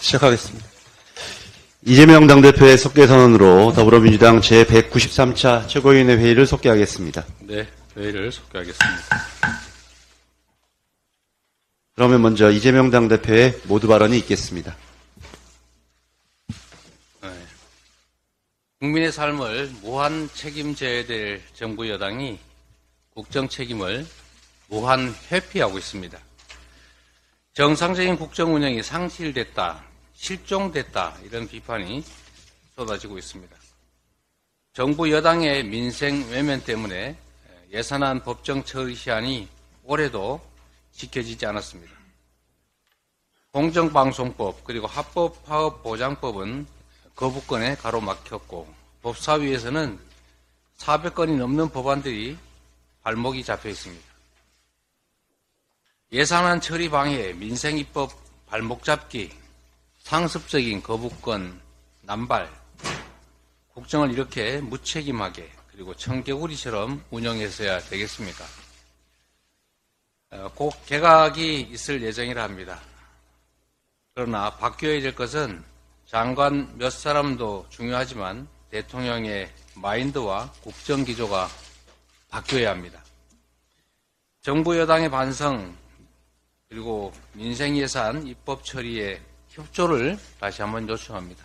시작하겠습니다. 이재명 당대표의 속개 선언으로 더불어민주당 제193차 최고위원회 회의를 속개하겠습니다. 네, 회의를 속개하겠습니다. 그러면 먼저 이재명 당대표의 모두 발언이 있겠습니다. 네. 국민의 삶을 무한 책임져야 될 정부 여당이 국정 책임을 무한 회피하고 있습니다. 정상적인 국정 운영이 상실됐다, 실종됐다 이런 비판이 쏟아지고 있습니다. 정부 여당의 민생 외면 때문에 예산안 법정 처리 시한이 올해도 지켜지지 않았습니다. 공정방송법 그리고 합법파업보장법은 거부권에 가로막혔고 법사위에서는 400건이 넘는 법안들이 발목이 잡혀 있습니다. 예산안 처리 방해, 민생입법 발목 잡기, 상습적인 거부권 남발, 국정을 이렇게 무책임하게 그리고 청개구리처럼 운영했어야 되겠습니까? 어, 곧 개각이 있을 예정이라 합니다. 그러나 바뀌어야 될 것은 장관 몇 사람도 중요하지만 대통령의 마인드와 국정 기조가 바뀌어야 합니다. 정부 여당의 반성 그리고 민생 예산 입법 처리에 협조를 다시 한번 요청합니다.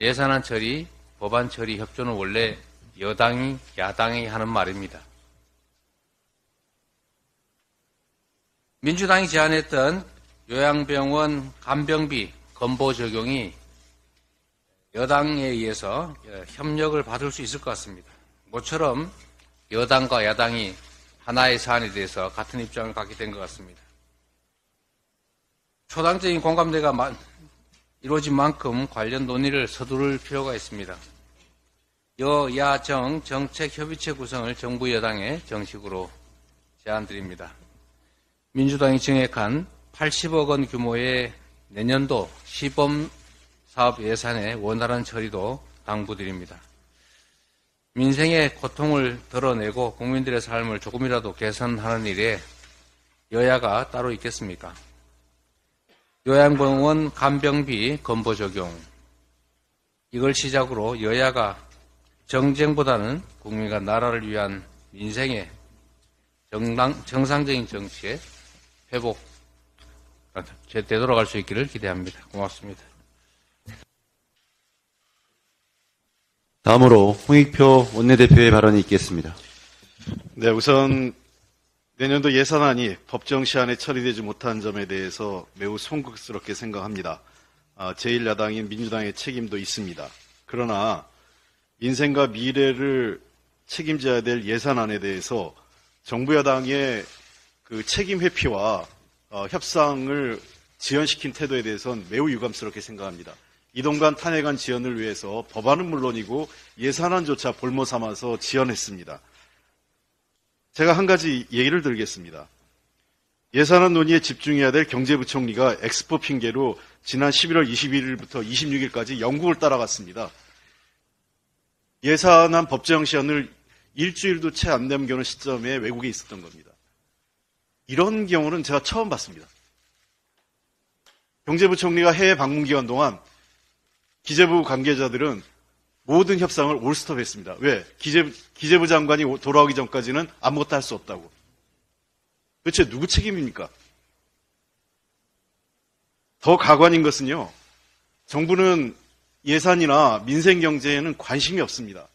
예산안 처리, 법안 처리 협조는 원래 여당이 야당이 하는 말입니다. 민주당이 제안했던 요양병원 간병비 건보 적용이 여당에 의해서 협력을 받을 수 있을 것 같습니다. 모처럼 여당과 야당이 하나의 사안에 대해서 같은 입장을 갖게 된 것 같습니다. 초당적인 공감대가 이루어진 만큼 관련 논의를 서두를 필요가 있습니다. 여야정 정책협의체 구성을 정부 여당에 정식으로 제안드립니다. 민주당이 증액한 80억 원 규모의 내년도 시범 사업 예산의 원활한 처리도 당부드립니다. 민생의 고통을 덜어내고 국민들의 삶을 조금이라도 개선하는 일에 여야가 따로 있겠습니까? 요양병원 간병비 건보 적용 이걸 시작으로 여야가 정쟁보다는 국민과 나라를 위한 민생의 정당, 정상적인 정치에 회복 되돌아갈 수 있기를 기대합니다. 고맙습니다. 다음으로 홍익표 원내대표의 발언이 있겠습니다. 네, 우선 내년도 예산안이 법정 시한에 처리되지 못한 점에 대해서 매우 송구스럽게 생각합니다. 아, 제1야당인 민주당의 책임도 있습니다. 그러나 민생과 미래를 책임져야 될 예산안에 대해서 정부 여당의 그 책임 회피와 어, 협상을 지연시킨 태도에 대해서는 매우 유감스럽게 생각합니다. 이동관 탄핵안 지연을 위해서 법안은 물론이고 예산안조차 볼모 삼아서 지연했습니다. 제가 한 가지 얘기를 드리겠습니다. 예산안 논의에 집중해야 될 경제부총리가 엑스포 핑계로 지난 11월 21일부터 26일까지 영국을 따라갔습니다. 예산안 법정 시한을 일주일도 채 안 남겨놓은 시점에 외국에 있었던 겁니다. 이런 경우는 제가 처음 봤습니다. 경제부총리가 해외 방문 기간 동안 기재부 관계자들은 모든 협상을 올스톱했습니다. 왜? 기재, 기재부 장관이 돌아오기 전까지는 아무것도 할 수 없다고. 도대체 누구 책임입니까? 더 가관인 것은요. 정부는 예산이나 민생 경제에는 관심이 없습니다.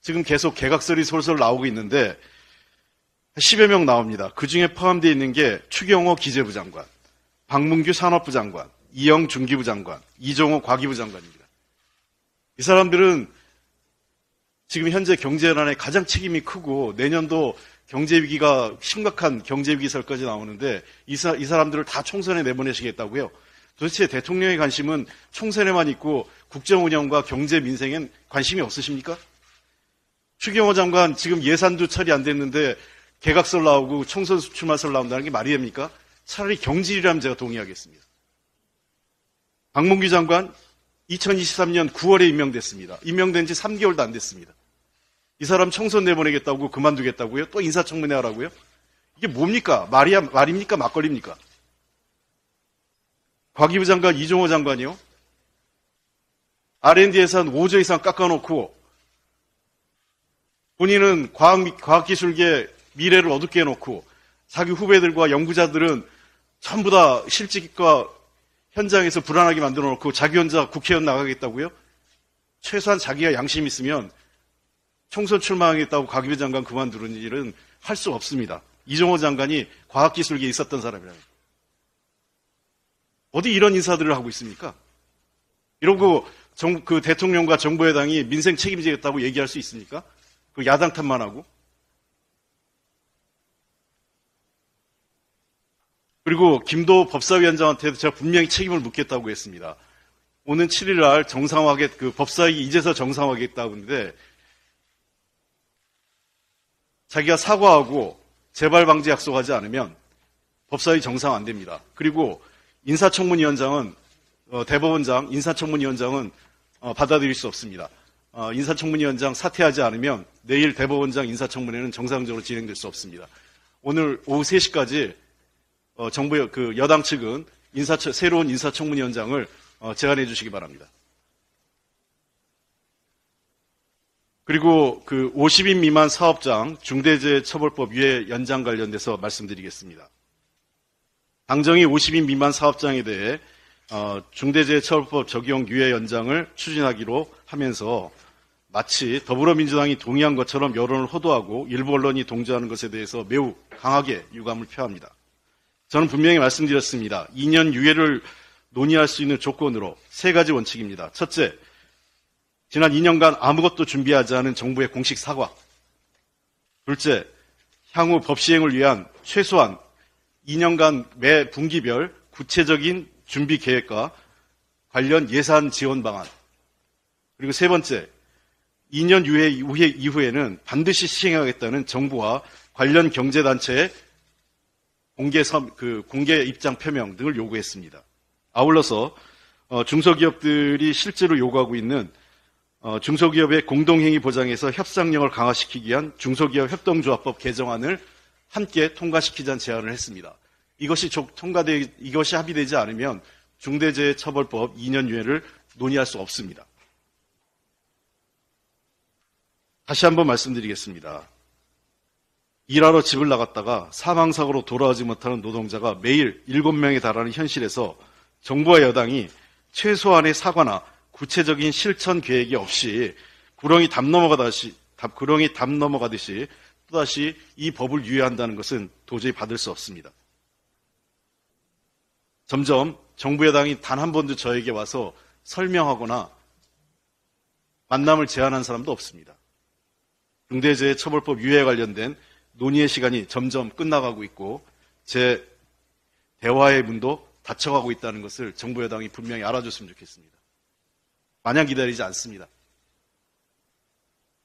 지금 계속 개각설이 솔솔 나오고 있는데 10여 명 나옵니다. 그 중에 포함되어 있는 게 추경호 기재부 장관, 박문규 산업부 장관, 이영 중기부 장관, 이종호 과기부 장관입니다. 이 사람들은 지금 현재 경제난에 가장 책임이 크고 내년도 경제 위기가 심각한 경제 위기 설까지 나오는데 이, 사, 이 사람들을 다 총선에 내보내시겠다고요? 도대체 대통령의 관심은 총선에만 있고 국정 운영과 경제 민생엔 관심이 없으십니까? 추경호 장관 지금 예산도 처리 안 됐는데 개각설 나오고 총선 수출마설 나온다는 게 말이 됩니까? 차라리 경질이라면 제가 동의하겠습니다. 박문규 장관 2023년 9월에 임명됐습니다. 임명된 지 3개월도 안 됐습니다. 이 사람 총선 내보내겠다고 그만두겠다고요? 또 인사청문회 하라고요? 이게 뭡니까? 말이야, 말입니까? 막걸리입니까? 과기부 장관 이종호 장관이요. R&D 예산 5조 이상 깎아놓고 본인은 과학, 과학기술계 미래를 어둡게 해놓고 자기 후배들과 연구자들은 전부 다 실직과 현장에서 불안하게 만들어 놓고 자기 혼자 국회의원 나가겠다고요? 최소한 자기가 양심 있으면 총선 출마하겠다고 과기부 장관 그만두는 일은 할 수 없습니다. 이종호 장관이 과학기술계에 있었던 사람이라면. 어디 이런 인사들을 하고 있습니까? 이러고 정- 그 대통령과 정부 여당이 민생 책임지겠다고 얘기할 수 있습니까? 그 야당 탓만 하고. 그리고 김도 법사위원장한테도 제가 분명히 책임을 묻겠다고 했습니다. 오는 7일 날 정상화하게, 그 법사위 이제서 정상화하겠다고 하는데, 자기가 사과하고 재발 방지 약속하지 않으면 법사위 정상 안 됩니다. 그리고 인사청문위원장은, 어, 대법원장, 인사청문위원장은 어, 받아들일 수 없습니다. 어, 인사청문위원장 사퇴하지 않으면 내일 대법원장 인사청문회는 정상적으로 진행될 수 없습니다. 오늘 오후 3시까지 어, 정부 그 여당 측은 인사 새로운 인사청문위원장을 어, 제안해 주시기 바랍니다. 그리고 그 50인 미만 사업장 중대재해처벌법 유예 연장 관련돼서 말씀드리겠습니다. 당정이 50인 미만 사업장에 대해 어, 중대재해처벌법 적용 유예 연장을 추진하기로 하면서 마치 더불어민주당이 동의한 것처럼 여론을 호도하고 일부 언론이 동조하는 것에 대해서 매우 강하게 유감을 표합니다. 저는 분명히 말씀드렸습니다. 2년 유예를 논의할 수 있는 조건으로 세 가지 원칙입니다. 첫째, 지난 2년간 아무것도 준비하지 않은 정부의 공식 사과. 둘째, 향후 법 시행을 위한 최소한 2년간 매 분기별 구체적인 준비 계획과 관련 예산 지원 방안. 그리고 세 번째, 2년 유예 이후에- 이후에는 반드시 시행하겠다는 정부와 관련 경제단체의 공개 섬, 그 공개 입장 표명 등을 요구했습니다. 아울러서 어, 중소기업들이 실제로 요구하고 있는 어, 중소기업의 공동행위 보장에서 협상력을 강화시키기 위한 중소기업 협동조합법 개정안을 함께 통과시키자는 제안을 했습니다. 이것이 조- 통과되 이것이 합의되지 않으면 중대재해처벌법 2년 유예를 논의할 수 없습니다. 다시 한번 말씀드리겠습니다. 일하러 집을 나갔다가 사망사고로 돌아오지 못하는 노동자가 매일 7명에 달하는 현실에서 정부와 여당이 최소한의 사과나 구체적인 실천 계획이 없이 구렁이 담 넘어가듯이, 답- 구렁이 담 넘어가듯이 또다시 이 법을 유예한다는 것은 도저히 받을 수 없습니다. 점점 정부 여당이 단 한 번도 저에게 와서 설명하거나 만남을 제안한 사람도 없습니다. 중대재해처벌법 유예에 관련된 논의의 시간이 점점 끝나가고 있고 제 대화의 문도 닫혀가고 있다는 것을 정부 여당이 분명히 알아줬으면 좋겠습니다. 마냥 기다리지 않습니다.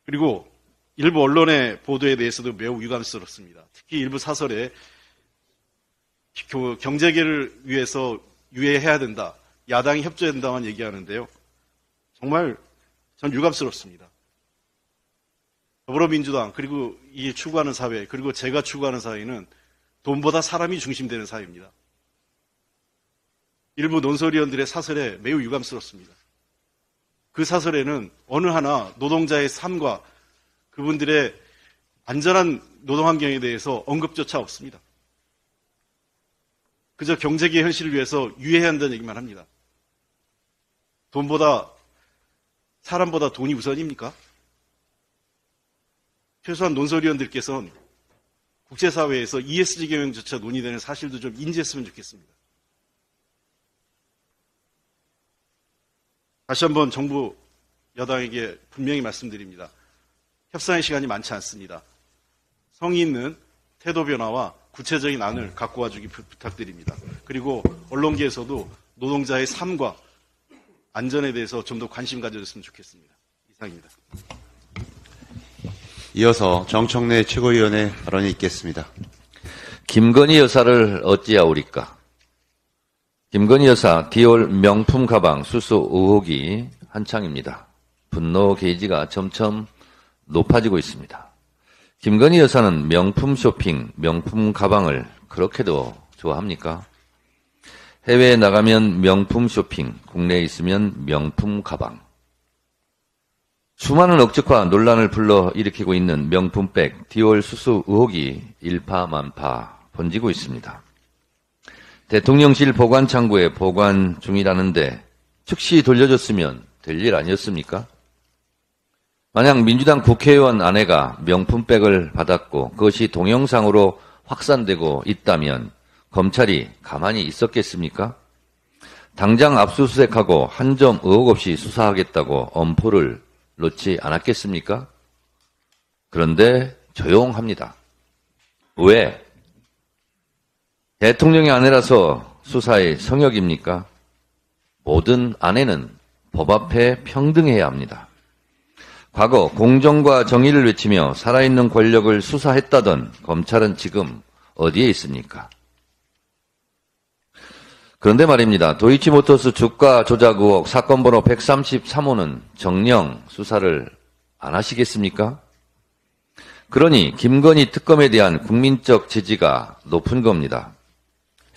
그리고 일부 언론의 보도에 대해서도 매우 유감스럽습니다. 특히 일부 사설에 교- 경제계를 위해서 유예해야 된다. 야당이 협조해야 된다만 얘기하는데요. 정말 전 유감스럽습니다. 더불어민주당 그리고 이 추구하는 사회 그리고 제가 추구하는 사회는 돈보다 사람이 중심되는 사회입니다. 일부 논설위원들의 사설에 매우 유감스럽습니다. 그 사설에는 어느 하나 노동자의 삶과 그분들의 안전한 노동 환경에 대해서 언급조차 없습니다. 그저 경제계 현실을 위해서 유예해야 한다는 얘기만 합니다. 돈보다 사람보다 돈이 우선입니까? 최소한 논설위원들께서는 국제사회에서 ESG 경영조차 논의되는 사실도 좀 인지했으면 좋겠습니다. 다시 한번 정부 여당에게 분명히 말씀드립니다. 협상의 시간이 많지 않습니다. 성의 있는 태도 변화와 구체적인 안을 갖고 와주기 부- 부탁드립니다. 그리고 언론계에서도 노동자의 삶과 안전에 대해서 좀 더 관심 가져줬으면 좋겠습니다. 이상입니다. 이어서 정청래 최고위원의 발언이 있겠습니다. 김건희 여사를 어찌하오리까? 김건희 여사 디올 명품 가방 수수 의혹이 한창입니다. 분노 게이지가 점점 높아지고 있습니다. 김건희 여사는 명품 쇼핑, 명품 가방을 그렇게도 좋아합니까? 해외에 나가면 명품 쇼핑, 국내에 있으면 명품 가방. 수많은 억측과 논란을 불러 일으키고 있는 명품백 디올 수수 의혹이 일파만파 번지고 있습니다. 대통령실 보관창고에 보관 중이라는데 즉시 돌려줬으면 될 일 아니었습니까? 만약 민주당 국회의원 아내가 명품백을 받았고 그것이 동영상으로 확산되고 있다면 검찰이 가만히 있었겠습니까? 당장 압수수색하고 한 점 의혹 없이 수사하겠다고 엄포를 놓지 않았겠습니까? 그런데 조용합니다. 왜? 대통령의 아내라서 수사의 성역입니까? 모든 아내는 법 앞에 평등해야 합니다. 과거 공정과 정의를 외치며 살아있는 권력을 수사했다던 검찰은 지금 어디에 있습니까? 그런데 말입니다. 도이치모터스 주가 조작 의혹 사건 번호 133호는 정령 수사를 안 하시겠습니까? 그러니 김건희 특검에 대한 국민적 지지가 높은 겁니다.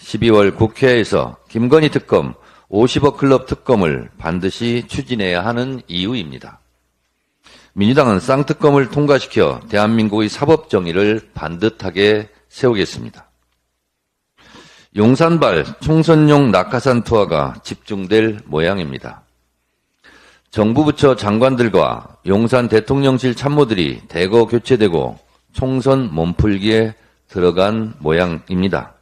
12월 국회에서 김건희 특검 50억 클럽 특검을 반드시 추진해야 하는 이유입니다. 민주당은 쌍특검을 통과시켜 대한민국의 사법 정의를 반듯하게 세우겠습니다. 용산발 총선용 낙하산 투어가 집중될 모양입니다. 정부 부처 장관들과 용산 대통령실 참모들이 대거 교체되고 총선 몸풀기에 들어간 모양입니다.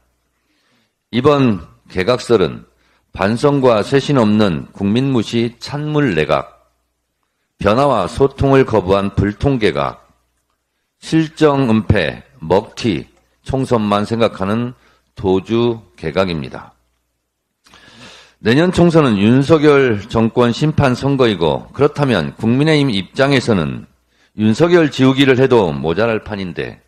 이번 개각설은 반성과 쇄신 없는 국민무시 찬물 내각, 변화와 소통을 거부한 불통개각, 실정 은폐, 먹튀, 총선만 생각하는 도주 개각입니다. 내년 총선은 윤석열 정권 심판 선거이고 그렇다면 국민의힘 입장에서는 윤석열 지우기를 해도 모자랄 판인데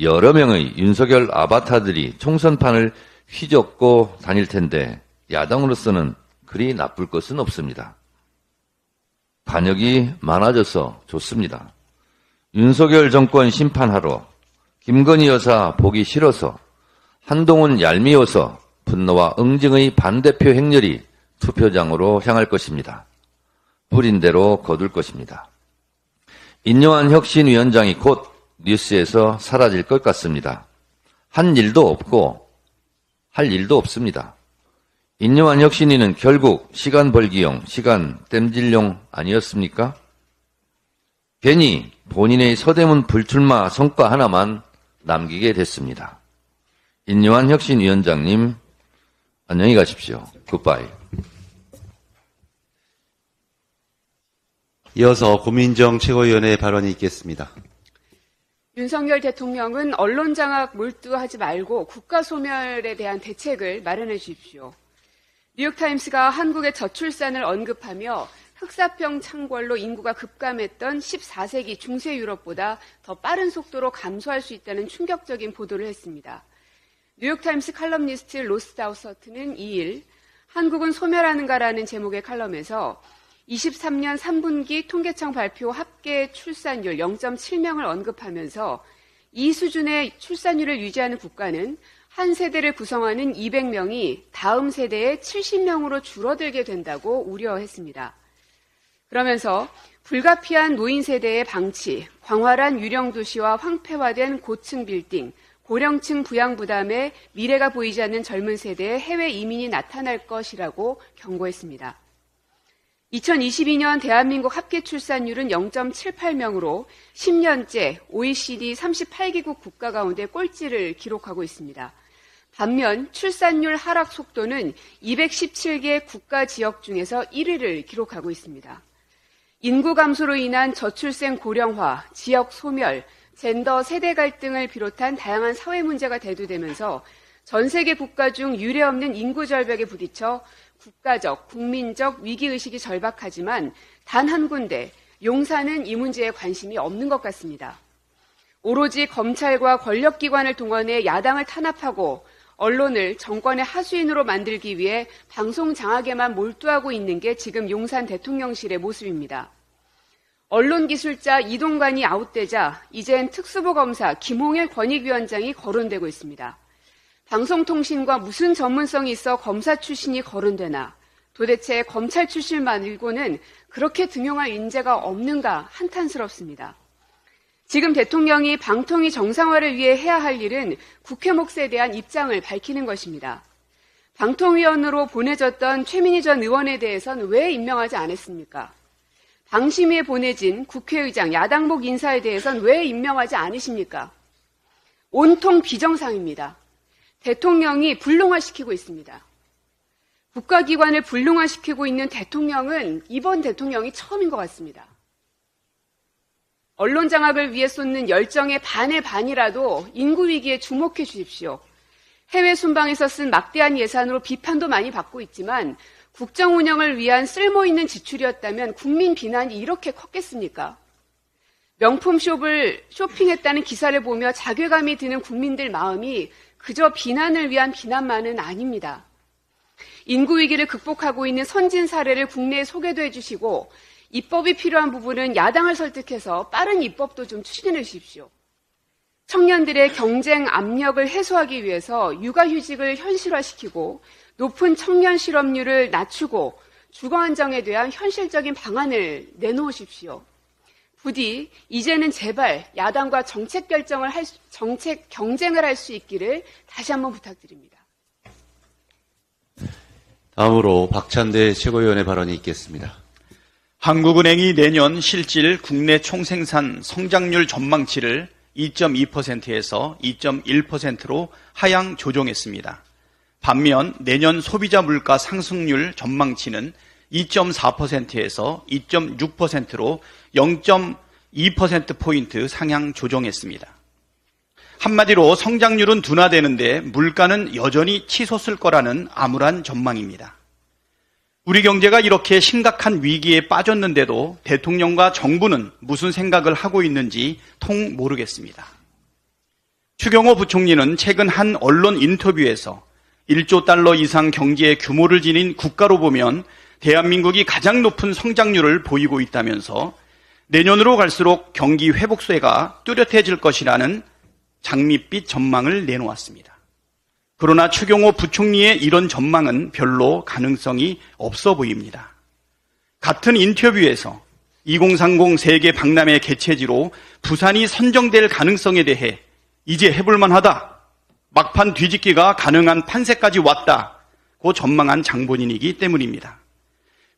여러 명의 윤석열 아바타들이 총선판을 휘젓고 다닐 텐데 야당으로서는 그리 나쁠 것은 없습니다. 반역이 많아져서 좋습니다. 윤석열 정권 심판하러 김건희 여사 보기 싫어서 한동훈 얄미워서 분노와 응징의 반대표 행렬이 투표장으로 향할 것입니다. 뿌린 대로 거둘 것입니다. 인요한 혁신위원장이 곧 뉴스에서 사라질 것 같습니다. 한 일도 없고 할 일도 없습니다. 인요한 혁신위는 결국 시간 벌기용, 시간 땜질용 아니었습니까? 괜히 본인의 서대문 불출마 성과 하나만 남기게 됐습니다. 인요한 혁신위원장님, 안녕히 가십시오. 굿바이. 이어서 고민정 최고위원의 발언이 있겠습니다. 윤석열 대통령은 언론 장악 몰두하지 말고 국가 소멸에 대한 대책을 마련해 주십시오. 뉴욕타임스가 한국의 저출산을 언급하며 흑사병 창궐로 인구가 급감했던 14세기 중세 유럽보다 더 빠른 속도로 감소할 수 있다는 충격적인 보도를 했습니다. 뉴욕타임스 칼럼니스트 로스다우서트는 2일 한국은 소멸하는가라는 제목의 칼럼에서 23년 3분기 통계청 발표 합계 출산율 0.7명을 언급하면서 이 수준의 출산율을 유지하는 국가는 한 세대를 구성하는 200명이 다음 세대의 70명으로 줄어들게 된다고 우려했습니다. 그러면서 불가피한 노인 세대의 방치, 광활한 유령 도시와 황폐화된 고층 빌딩, 고령층 부양 부담에 미래가 보이지 않는 젊은 세대의 해외 이민이 나타날 것이라고 경고했습니다. 2022년 대한민국 합계 출산율은 0.78명으로 10년째 OECD 38개국 국가 가운데 꼴찌를 기록하고 있습니다. 반면 출산율 하락 속도는 217개 국가 지역 중에서 1위를 기록하고 있습니다. 인구 감소로 인한 저출생 고령화, 지역 소멸, 젠더 세대 갈등을 비롯한 다양한 사회 문제가 대두되면서 전 세계 국가 중 유례없는 인구 절벽에 부딪혀 국가적, 국민적 위기의식이 절박하지만 단 한 군데 용산은 이 문제에 관심이 없는 것 같습니다. 오로지 검찰과 권력기관을 동원해 야당을 탄압하고 언론을 정권의 하수인으로 만들기 위해 방송 장악에만 몰두하고 있는 게 지금 용산 대통령실의 모습입니다. 언론 기술자 이동관이 아웃되자 이젠 특수부 검사 김홍일 권익위원장이 거론되고 있습니다. 방송통신과 무슨 전문성이 있어 검사 출신이 거론되나 도대체 검찰 출신 말고는 그렇게 등용할 인재가 없는가 한탄스럽습니다. 지금 대통령이 방통위 정상화를 위해 해야 할 일은 국회 몫에 대한 입장을 밝히는 것입니다. 방통위원으로 보내졌던 최민희 전 의원에 대해선 왜 임명하지 않았습니까? 방심위에 보내진 국회의장 야당복 인사에 대해선 왜 임명하지 않으십니까? 온통 비정상입니다. 대통령이 불능화시키고 있습니다. 국가기관을 불능화시키고 있는 대통령은 이번 대통령이 처음인 것 같습니다. 언론 장악을 위해 쏟는 열정의 반의 반이라도 인구 위기에 주목해 주십시오. 해외 순방에서 쓴 막대한 예산으로 비판도 많이 받고 있지만 국정 운영을 위한 쓸모 있는 지출이었다면 국민 비난이 이렇게 컸겠습니까? 명품 숍을 쇼핑했다는 기사를 보며 자괴감이 드는 국민들 마음이 그저 비난을 위한 비난만은 아닙니다. 인구 위기를 극복하고 있는 선진 사례를 국내에 소개도 해주시고 입법이 필요한 부분은 야당을 설득해서 빠른 입법도 좀 추진해 주십시오. 청년들의 경쟁 압력을 해소하기 위해서 육아휴직을 현실화시키고 높은 청년 실업률을 낮추고 주거 안정에 대한 현실적인 방안을 내놓으십시오. 부디 이제는 제발 야당과 정책 결정을 할 수- 정책 경쟁을 할 수 있기를 다시 한번 부탁드립니다. 다음으로 박찬대 최고위원의 발언이 있겠습니다. 한국은행이 내년 실질 국내 총생산 성장률 전망치를 2.2%에서 2.1%로 하향 조정했습니다. 반면 내년 소비자 물가 상승률 전망치는 2.4%에서 2.6%로 0.2%포인트 상향 조정했습니다. 한마디로 성장률은 둔화되는데 물가는 여전히 치솟을 거라는 암울한 전망입니다. 우리 경제가 이렇게 심각한 위기에 빠졌는데도 대통령과 정부는 무슨 생각을 하고 있는지 통 모르겠습니다. 추경호 부총리는 최근 한 언론 인터뷰에서 1조 달러 이상 경제의 규모를 지닌 국가로 보면 대한민국이 가장 높은 성장률을 보이고 있다면서 내년으로 갈수록 경기 회복세가 뚜렷해질 것이라는 장밋빛 전망을 내놓았습니다. 그러나 추경호 부총리의 이런 전망은 별로 가능성이 없어 보입니다. 같은 인터뷰에서 2030 세계 박람회 개최지로 부산이 선정될 가능성에 대해 이제 해볼만 하다. 막판 뒤집기가 가능한 판세까지 왔다. 고 전망한 장본인이기 때문입니다.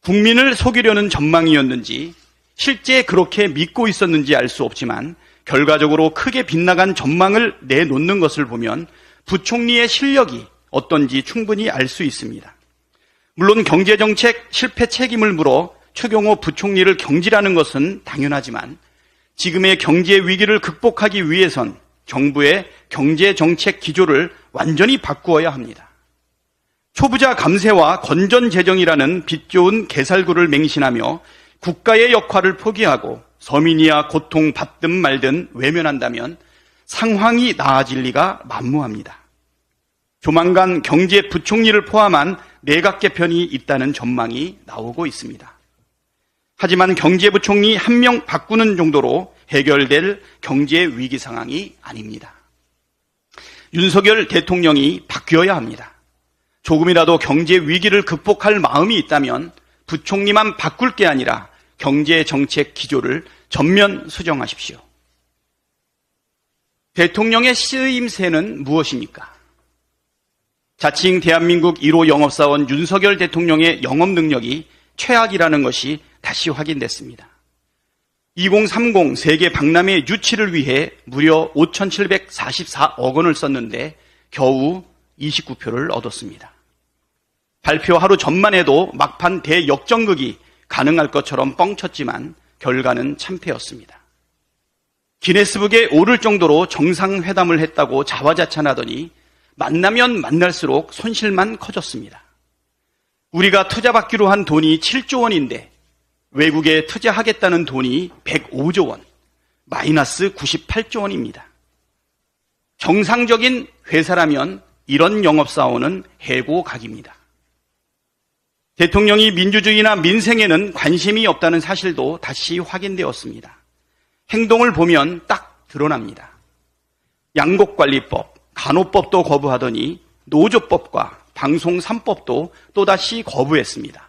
국민을 속이려는 전망이었는지 실제 그렇게 믿고 있었는지 알 수 없지만 결과적으로 크게 빗나간 전망을 내놓는 것을 보면 부총리의 실력이 어떤지 충분히 알 수 있습니다. 물론 경제정책 실패 책임을 물어 최경호 부총리를 경질하는 것은 당연하지만 지금의 경제 위기를 극복하기 위해선 정부의 경제정책 기조를 완전히 바꾸어야 합니다. 초부자 감세와 건전 재정이라는 빛 좋은 개살구를 맹신하며 국가의 역할을 포기하고 서민이야 고통 받든 말든 외면한다면 상황이 나아질 리가 만무합니다. 조만간 경제 부총리를 포함한 내각 개편이 있다는 전망이 나오고 있습니다. 하지만 경제부총리 한 명 바꾸는 정도로 해결될 경제 위기 상황이 아닙니다. 윤석열 대통령이 바뀌어야 합니다. 조금이라도 경제 위기를 극복할 마음이 있다면 부총리만 바꿀 게 아니라 경제 정책 기조를 전면 수정하십시오. 대통령의 쓰임새는 무엇입니까? 자칭 대한민국 1호 영업사원 윤석열 대통령의 영업 능력이 최악이라는 것이 다시 확인됐습니다. 2030 세계 박람회 유치를 위해 무려 5,744억 원을 썼는데 겨우 29표를 얻었습니다. 발표 하루 전만 해도 막판 대역전극이 가능할 것처럼 뻥쳤지만 결과는 참패였습니다. 기네스북에 오를 정도로 정상회담을 했다고 자화자찬하더니 만나면 만날수록 손실만 커졌습니다. 우리가 투자받기로 한 돈이 7조 원인데 외국에 투자하겠다는 돈이 105조 원, 마이너스 98조 원입니다. 정상적인 회사라면 이런 영업사원은 해고각입니다. 대통령이 민주주의나 민생에는 관심이 없다는 사실도 다시 확인되었습니다. 행동을 보면 딱 드러납니다. 양곡관리법, 간호법도 거부하더니 노조법과 방송 3법도 또다시 거부했습니다.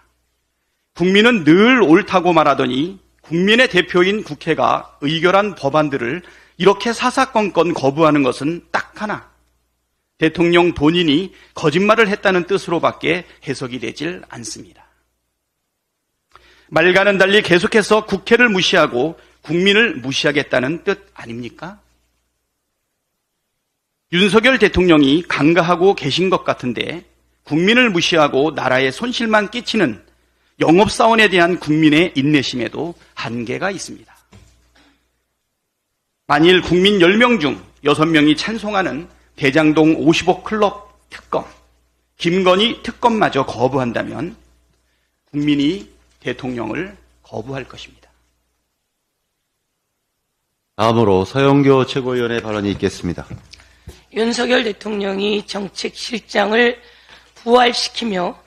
국민은 늘 옳다고 말하더니 국민의 대표인 국회가 의결한 법안들을 이렇게 사사건건 거부하는 것은 딱 하나. 대통령 본인이 거짓말을 했다는 뜻으로밖에 해석이 되질 않습니다. 말과는 달리 계속해서 국회를 무시하고 국민을 무시하겠다는 뜻 아닙니까? 윤석열 대통령이 강가하고 계신 것 같은데 국민을 무시하고 나라에 손실만 끼치는 영업사원에 대한 국민의 인내심에도 한계가 있습니다. 만일 국민 10명 중 6명이 찬송하는 대장동 55 클럽 특검, 김건희 특검마저 거부한다면 국민이 대통령을 거부할 것입니다. 다음으로 서영교 최고위원의 발언이 있겠습니다. 윤석열 대통령이 정책실장을 부활시키며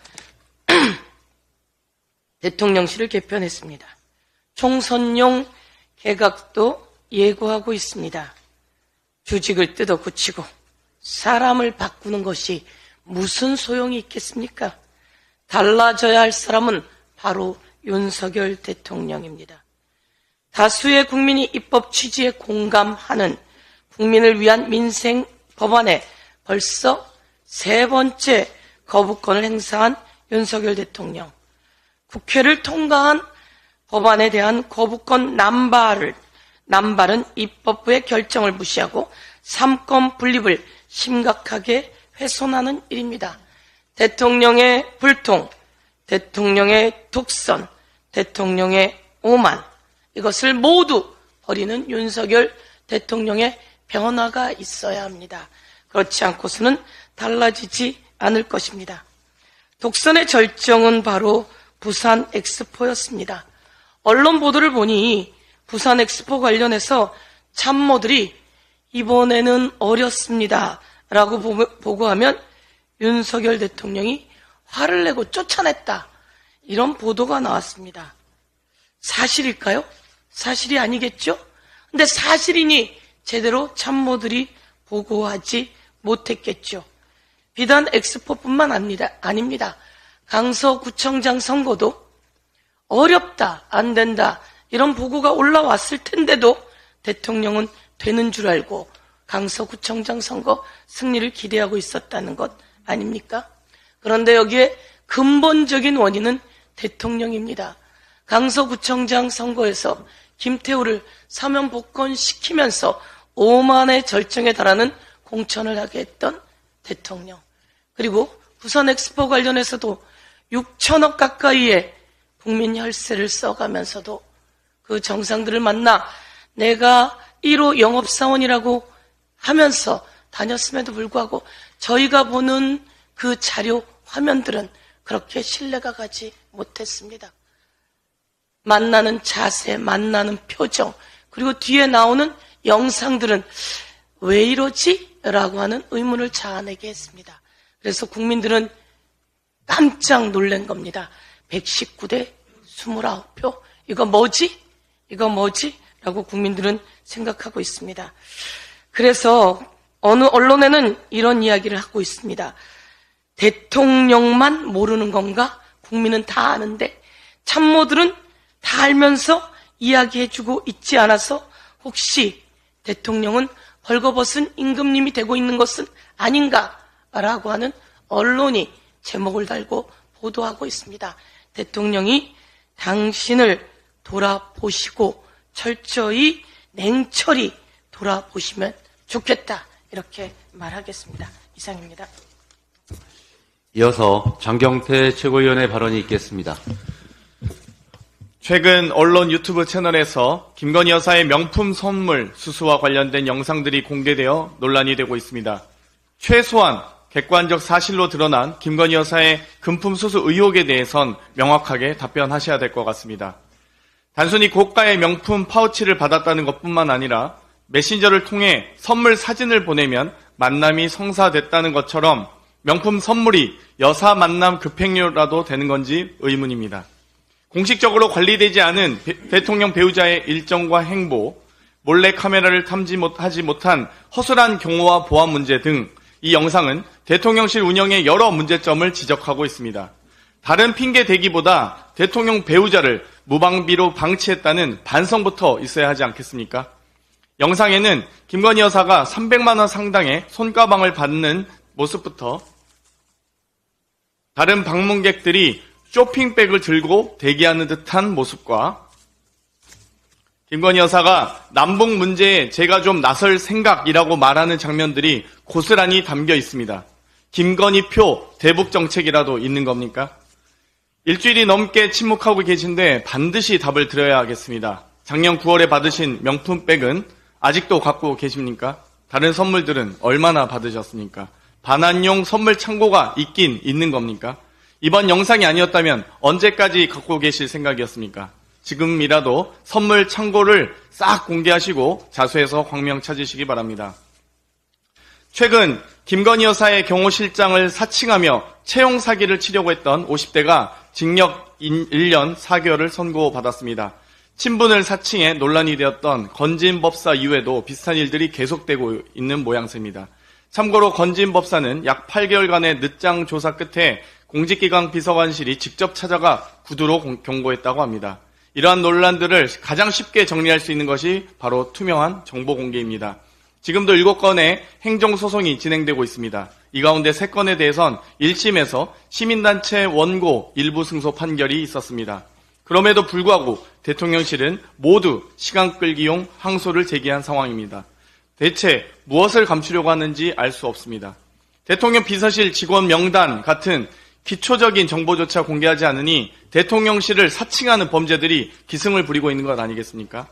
대통령실을 개편했습니다. 총선용 개각도 예고하고 있습니다. 주직을 뜯어 고치고 사람을 바꾸는 것이 무슨 소용이 있겠습니까? 달라져야 할 사람은 바로 윤석열 대통령입니다. 다수의 국민이 입법 취지에 공감하는 국민을 위한 민생 법안에 벌써 세 번째 거부권을 행사한 윤석열 대통령. 국회를 통과한 법안에 대한 거부권 남발을 남발은 입법부의 결정을 무시하고 삼권 분립을 심각하게 훼손하는 일입니다. 대통령의 불통, 대통령의 독선, 대통령의 오만 이것을 모두 버리는 윤석열 대통령의 변화가 있어야 합니다. 그렇지 않고서는 달라지지 않을 것입니다. 독선의 절정은 바로 부산 엑스포였습니다. 언론 보도를 보니 부산 엑스포 관련해서 참모들이 이번에는 어렵습니다. 라고 보고하면 윤석열 대통령이 화를 내고 쫓아냈다. 이런 보도가 나왔습니다. 사실일까요? 사실이 아니겠죠? 근데 사실이니 제대로 참모들이 보고하지 못했겠죠. 비단 엑스포뿐만 아니라, 아닙니다. 강서구청장 선거도 어렵다, 안 된다, 이런 보고가 올라왔을 텐데도 대통령은 되는 줄 알고 강서구청장 선거 승리를 기대하고 있었다는 것 아닙니까? 그런데 여기에 근본적인 원인은 대통령입니다. 강서구청장 선거에서 김태우를 사면 복권시키면서 오만의 절정에 달하는 공천을 하게 했던 대통령. 그리고 부산 엑스포 관련해서도 6천억 가까이의 국민 혈세를 써가면서도 그 정상들을 만나 내가 1호 영업사원이라고 하면서 다녔음에도 불구하고 저희가 보는 그 자료 화면들은 그렇게 신뢰가 가지 못했습니다. 만나는 자세, 만나는 표정, 그리고 뒤에 나오는 영상들은 왜 이러지? 라고 하는 의문을 자아내게 했습니다. 그래서 국민들은 깜짝 놀란 겁니다. 119대 29표? 이거 뭐지? 이거 뭐지? 라고 국민들은 생각하고 있습니다. 그래서 어느 언론에는 이런 이야기를 하고 있습니다. 대통령만 모르는 건가? 국민은 다 아는데 참모들은 다 알면서 이야기해주고 있지 않아서 혹시 대통령은 벌거벗은 임금님이 되고 있는 것은 아닌가라고 하는 언론이 제목을 달고 보도하고 있습니다. 대통령이 당신을 돌아보시고 철저히 냉철히 돌아보시면 좋겠다. 이렇게 말하겠습니다. 이상입니다. 이어서 장경태 최고위원의 발언이 있겠습니다. 최근 언론 유튜브 채널에서 김건희 여사의 명품 선물 수수와 관련된 영상들이 공개되어 논란이 되고 있습니다. 최소한 객관적 사실로 드러난 김건희 여사의 금품 수수 의혹에 대해선 명확하게 답변하셔야 될 것 같습니다. 단순히 고가의 명품 파우치를 받았다는 것뿐만 아니라 메신저를 통해 선물 사진을 보내면 만남이 성사됐다는 것처럼 명품 선물이 여사 만남 급행료라도 되는 건지 의문입니다. 공식적으로 관리되지 않은 배- 대통령 배우자의 일정과 행보, 몰래 카메라를 탐지하지 못한 허술한 경호와 보안 문제 등 이 영상은 대통령실 운영의 여러 문제점을 지적하고 있습니다. 다른 핑계 대기보다 대통령 배우자를 무방비로 방치했다는 반성부터 있어야 하지 않겠습니까? 영상에는 김건희 여사가 300만 원 상당의 손가방을 받는 모습부터 다른 방문객들이 쇼핑백을 들고 대기하는 듯한 모습과 김건희 여사가 남북 문제에 제가 좀 나설 생각이라고 말하는 장면들이 고스란히 담겨 있습니다. 김건희 표 대북 정책이라도 있는 겁니까? 일주일이 넘게 침묵하고 계신데 반드시 답을 드려야 하겠습니다. 작년 9월에 받으신 명품백은 아직도 갖고 계십니까? 다른 선물들은 얼마나 받으셨습니까? 반환용 선물 창고가 있긴 있는 겁니까? 이번 영상이 아니었다면 언제까지 갖고 계실 생각이었습니까? 지금이라도 선물 창고를 싹 공개하시고 자수해서 광명 찾으시기 바랍니다. 최근 김건희 여사의 경호실장을 사칭하며 채용 사기를 치려고 했던 50대가 징역 1년 4개월을 선고받았습니다. 친분을 사칭해 논란이 되었던 건진 법사 이후에도 비슷한 일들이 계속되고 있는 모양새입니다. 참고로 건진 법사는 약 8개월간의 늦장 조사 끝에 공직기강 비서관실이 직접 찾아가 구두로 공- 경고했다고 합니다. 이러한 논란들을 가장 쉽게 정리할 수 있는 것이 바로 투명한 정보 공개입니다. 지금도 7건의 행정소송이 진행되고 있습니다. 이 가운데 3건에 대해선 1심에서 시민단체 원고 일부 승소 판결이 있었습니다. 그럼에도 불구하고 대통령실은 모두 시간 끌기용 항소를 제기한 상황입니다. 대체 무엇을 감추려고 하는지 알 수 없습니다. 대통령 비서실 직원 명단 같은 기초적인 정보조차 공개하지 않으니 대통령실을 사칭하는 범죄들이 기승을 부리고 있는 것 아니겠습니까?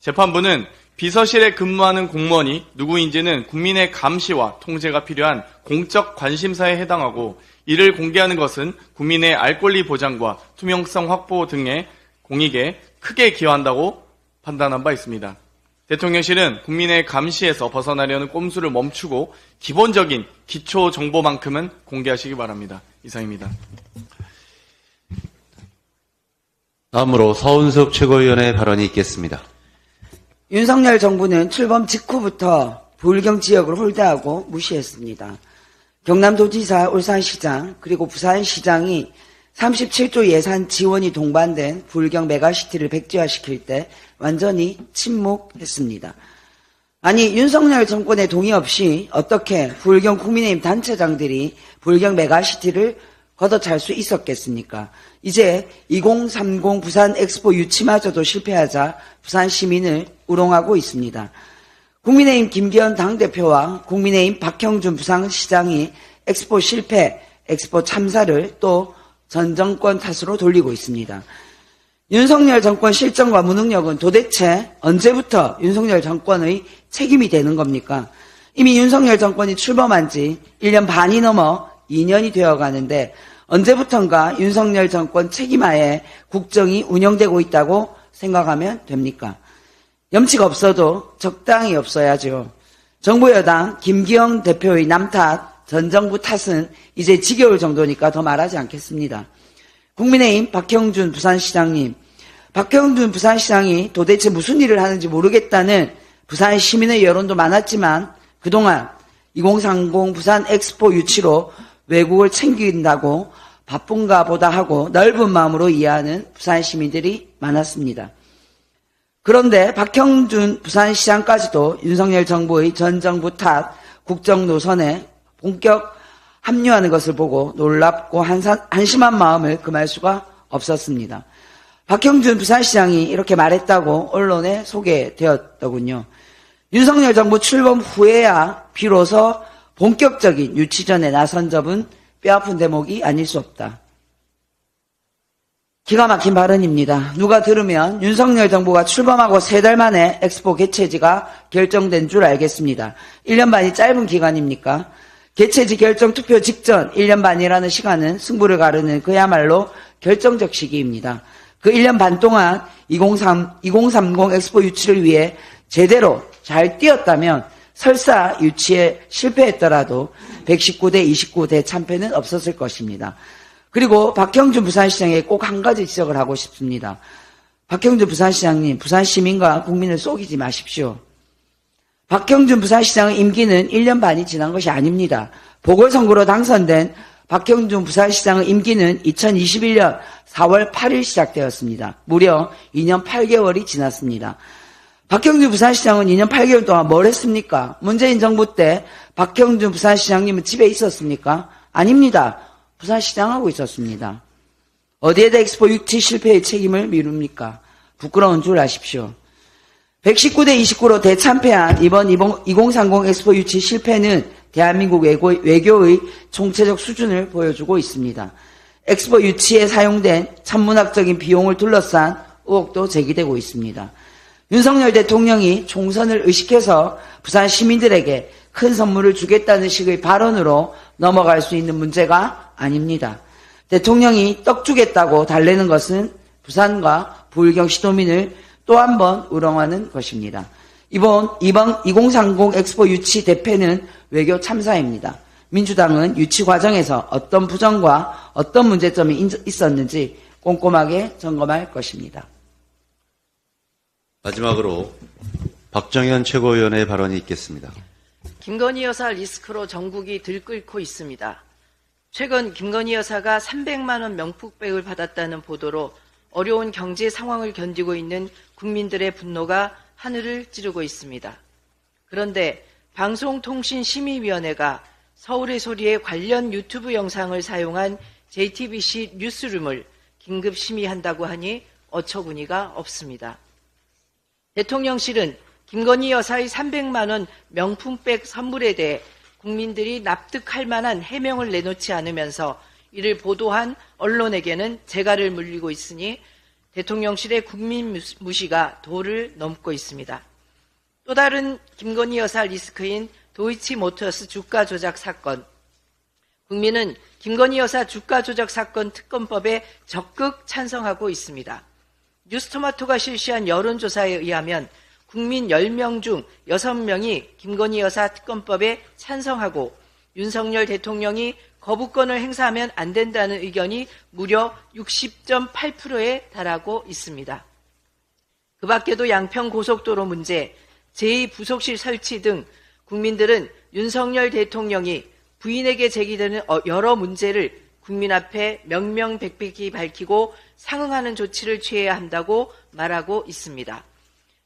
재판부는 비서실에 근무하는 공무원이 누구인지는 국민의 감시와 통제가 필요한 공적 관심사에 해당하고 이를 공개하는 것은 국민의 알 권리 보장과 투명성 확보 등의 공익에 크게 기여한다고 판단한 바 있습니다. 대통령실은 국민의 감시에서 벗어나려는 꼼수를 멈추고 기본적인 기초 정보만큼은 공개하시기 바랍니다. 이상입니다. 다음으로 서운석 최고위원의 발언이 있겠습니다. 윤석열 정부는 출범 직후부터 불경 지역을 홀대하고 무시했습니다. 경남도지사, 울산시장, 그리고 부산시장이 37조 예산 지원이 동반된 불경 메가시티를 백지화시킬 때 완전히 침묵했습니다. 아니 윤석열 정권의 동의 없이 어떻게 부울경 국민의힘 단체장들이 부울경 메가시티를 걷어찰 수 있었겠습니까? 이제 2030 부산 엑스포 유치마저도 실패하자 부산 시민을 우롱하고 있습니다. 국민의힘 김기현 당대표와 국민의힘 박형준 부산시장이 엑스포 실패, 엑스포 참사를 또 전 정권 탓으로 돌리고 있습니다. 윤석열 정권 실정과 무능력은 도대체 언제부터 윤석열 정권의 책임이 되는 겁니까? 이미 윤석열 정권이 출범한 지 1년 반이 넘어 2년이 되어 가는데 언제부턴가 윤석열 정권 책임하에 국정이 운영되고 있다고 생각하면 됩니까? 염치가 없어도 적당히 없어야죠. 정부 여당 김기영 대표의 남탓, 전 정부 탓은 이제 지겨울 정도니까 더 말하지 않겠습니다. 국민의힘 박형준 부산시장님, 박형준 부산시장이 도대체 무슨 일을 하는지 모르겠다는 부산 시민의 여론도 많았지만 그동안 2030 부산 엑스포 유치로 외국을 챙긴다고 바쁜가 보다 하고 넓은 마음으로 이해하는 부산 시민들이 많았습니다. 그런데 박형준 부산시장까지도 윤석열 정부의 전 정부 탓 국정 노선에 본격 합류하는 것을 보고 놀랍고 한심한 마음을 금할 수가 없었습니다. 박형준 부산시장이 이렇게 말했다고 언론에 소개되었더군요. 윤석열 정부 출범 후에야 비로소 본격적인 유치전에 나선 점은 뼈아픈 대목이 아닐 수 없다. 기가 막힌 발언입니다. 누가 들으면 윤석열 정부가 출범하고 세 달 만에 엑스포 개최지가 결정된 줄 알겠습니다. 1년 반이 짧은 기간입니까? 개최지 결정 투표 직전 1년 반이라는 시간은 승부를 가르는 그야말로 결정적 시기입니다. 그 1년 반 동안 2030 엑스포 유치를 위해 제대로 잘 뛰었다면 설사 유치에 실패했더라도 119대 29대 참패는 없었을 것입니다. 그리고 박형준 부산시장에 꼭 한 가지 지적을 하고 싶습니다. 박형준 부산시장님, 부산 시민과 국민을 속이지 마십시오. 박형준 부산시장의 임기는 1년 반이 지난 것이 아닙니다. 보궐선거로 당선된 박형준 부산시장의 임기는 2021년 4월 8일 시작되었습니다. 무려 2년 8개월이 지났습니다. 박형준 부산시장은 2년 8개월 동안 뭘 했습니까? 문재인 정부 때 박형준 부산시장님은 집에 있었습니까? 아닙니다. 부산시장하고 있었습니다. 어디에다 엑스포 유치 실패의 책임을 미룹니까? 부끄러운 줄 아십시오. 119대 29로 대참패한 이번 2030 엑스포 유치 실패는 대한민국 외고, 외교의 총체적 수준을 보여주고 있습니다. 엑스포 유치에 사용된 천문학적인 비용을 둘러싼 의혹도 제기되고 있습니다. 윤석열 대통령이 총선을 의식해서 부산 시민들에게 큰 선물을 주겠다는 식의 발언으로 넘어갈 수 있는 문제가 아닙니다. 대통령이 떡 주겠다고 달래는 것은 부산과 부울경 시도민을 또 한 번 우롱하는 것입니다. 이번, 이번 2030 엑스포 유치 대패는 외교 참사입니다. 민주당은 유치 과정에서 어떤 부정과 어떤 문제점이 있었는지 꼼꼼하게 점검할 것입니다. 마지막으로 박정현 최고위원의 발언이 있겠습니다. 김건희 여사 리스크로 전국이 들끓고 있습니다. 최근 김건희 여사가 300만 원 명품백을 받았다는 보도로 어려운 경제 상황을 견디고 있는 국민들의 분노가 하늘을 찌르고 있습니다. 그런데 방송통신심의위원회가 서울의 소리에 관련 유튜브 영상을 사용한 JTBC 뉴스룸을 긴급 심의한다고 하니 어처구니가 없습니다. 대통령실은 김건희 여사의 300만 원 명품백 선물에 대해 국민들이 납득할 만한 해명을 내놓지 않으면서 이를 보도한 언론에게는 재갈을 물리고 있으니 대통령실의 국민 무시가 도를 넘고 있습니다. 또 다른 김건희 여사 리스크인 도이치모터스 주가 조작 사건. 국민은 김건희 여사 주가 조작 사건 특검법에 적극 찬성하고 있습니다. 뉴스토마토가 실시한 여론조사에 의하면 국민 10명 중 6명이 김건희 여사 특검법에 찬성하고 윤석열 대통령이 거부권을 행사하면 안 된다는 의견이 무려 60.8%에 달하고 있습니다. 그 밖에도 양평 고속도로 문제, 제2부속실 설치 등 국민들은 윤석열 대통령이 부인에게 제기되는 어, 여러 문제를 국민 앞에 명명백백히 밝히고 상응하는 조치를 취해야 한다고 말하고 있습니다.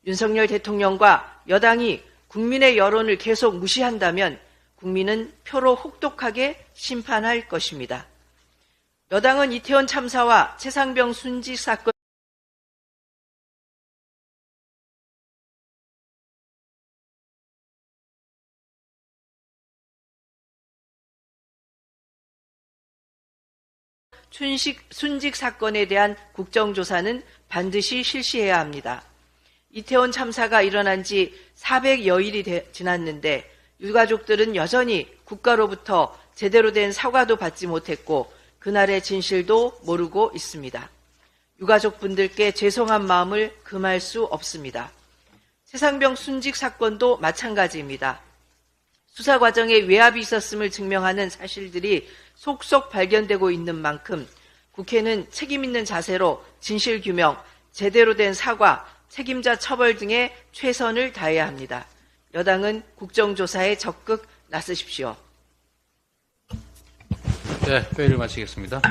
윤석열 대통령과 여당이 국민의 여론을 계속 무시한다면 국민은 표로 혹독하게 심판할 것입니다. 여당은 이태원 참사와 최상병 순직 사건 순직, 순직 사건에 대한 국정조사는 반드시 실시해야 합니다. 이태원 참사가 일어난 지 400여일이 지났는데 유가족들은 여전히 국가로부터 제대로 된 사과도 받지 못했고 그날의 진실도 모르고 있습니다. 유가족분들께 죄송한 마음을 금할 수 없습니다. 세상병 순직 사건도 마찬가지입니다. 수사 과정에 외압이 있었음을 증명하는 사실들이 속속 발견되고 있는 만큼 국회는 책임 있는 자세로 진실 규명, 제대로 된 사과, 책임자 처벌 등의 최선을 다해야 합니다. 여당은 국정조사에 적극 나서십시오. 네, 회의를 마치겠습니다.